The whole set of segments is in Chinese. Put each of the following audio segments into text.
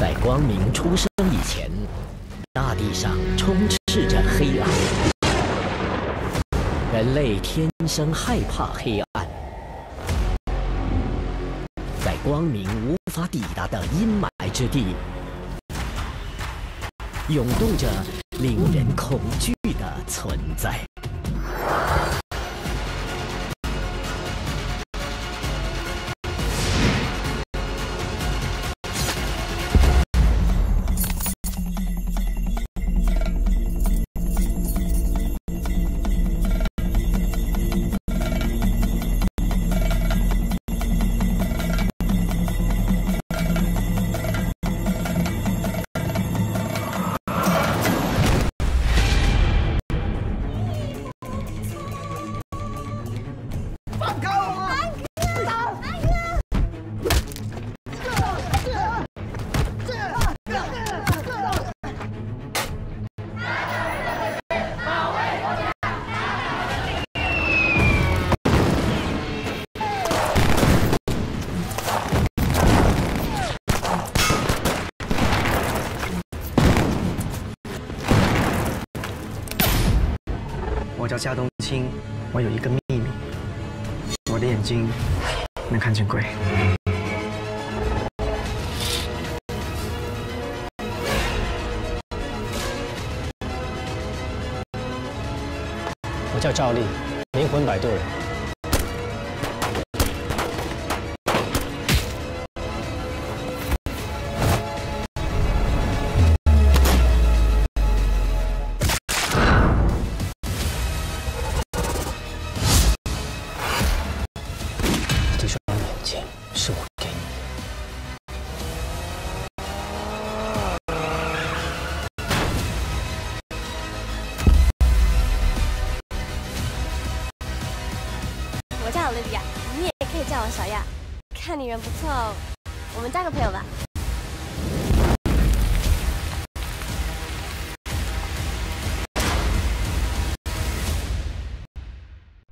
在光明出生以前，大地上充斥着黑暗。人类天生害怕黑暗，在光明无法抵达的阴霾之地，涌动着令人恐惧的存在。我叫夏冬青，我有一个秘密，我的眼睛能看见鬼。我叫赵丽，灵魂摆渡人。我叫奥利维亚你也可以叫我小亚。看你人不错，我们交个朋友吧。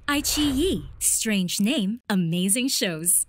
爱奇艺 strange name, amazing shows.